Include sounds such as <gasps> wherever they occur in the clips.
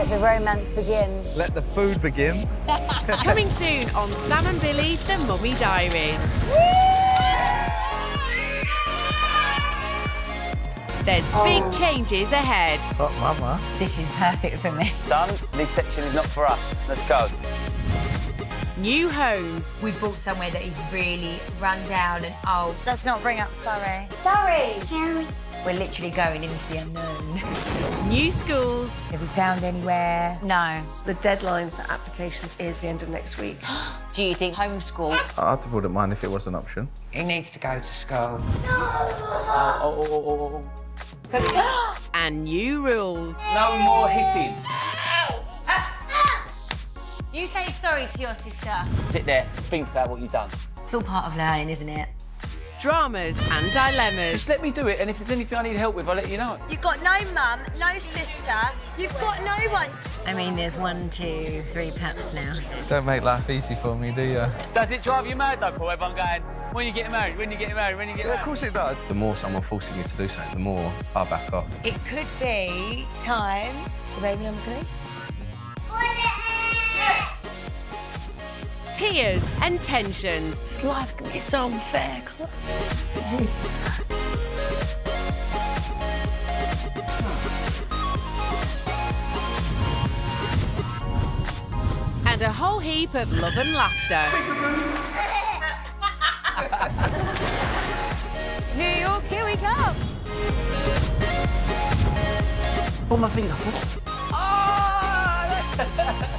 Let the romance begin. Let the food begin. <laughs> Coming soon on Sam and Billie, The Mummy Diaries. There's oh. big changes ahead. Oh, mama. This is perfect for me. Son, this section is not for us. Let's go. New homes, We've bought somewhere that is really run down and old. Let's not bring up Surrey. Surrey! We're literally going into the unknown. new schools, Have we found anywhere? No. The deadline for applications is the end of next week. <gasps> Do you think homeschool? I wouldn't mind if it was an option. He needs to go to school. Oh, oh, oh, oh, oh. <gasps> and new rules. No more hitting. You say sorry to your sister. Sit there, think about what you've done. It's all part of learning, isn't it? Dramas and dilemmas. Just let me do it, and if there's anything I need help with, I'll let you know. You've got no mum, no sister. You've got no one. I mean, there's one, two, three paps now. Don't make life easy for me, do you? Does it drive you mad, though, Paul? Everyone going, when you get married, when you get married, when you get Yeah, married? of course it does. The more someone forces me to do something, the more I back off. It could be time for baby number three. Tears and tensions. This life can be so unfair. and a whole heap of love and laughter. New York, here we come. Pull my finger. <laughs>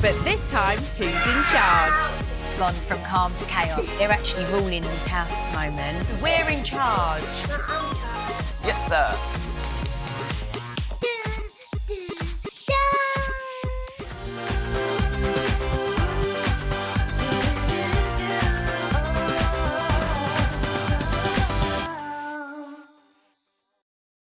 But this time, who's in charge? It's gone from calm to chaos. They're actually ruling this house at the moment. We're in charge. Yes, sir.